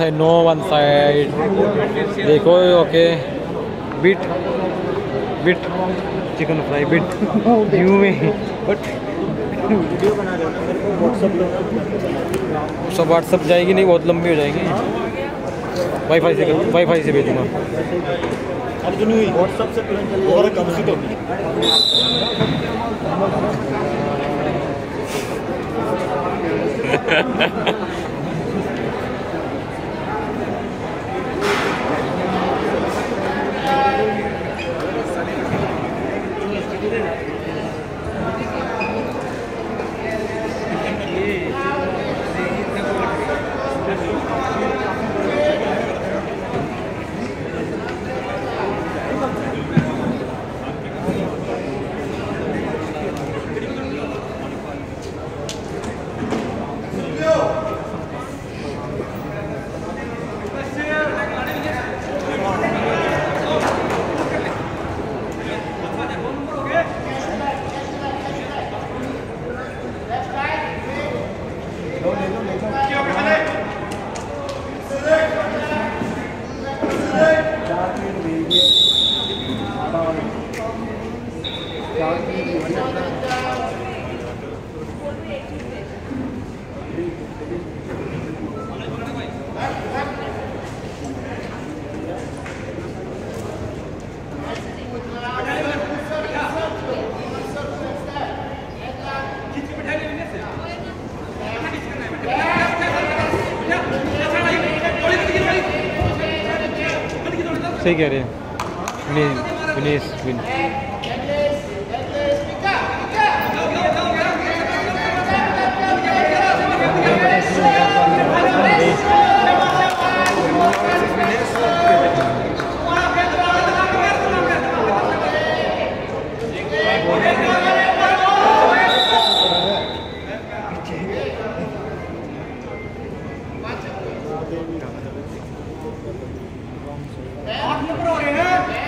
है no one side देखो okay bit bit chicken fry bit you में but सब व्हाट्सअप जाएगी नहीं, बहुत लंबी हो जाएगी। वाईफाई से वाईफाई से भेजूँगा। व्हाट्सएप से और कम से कम सही कह रहे हैं विनेश विन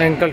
Ankle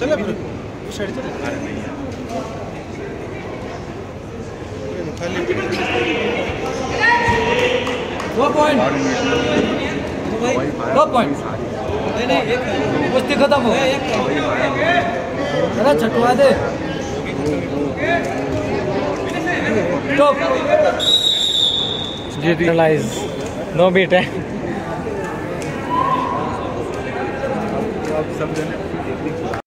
चला उस साइड चले। खाली दो पॉइंट दो पॉइंट नहीं नहीं कुश्ती खत्म हो। अरे छटवा दे। नो बीट है सब जने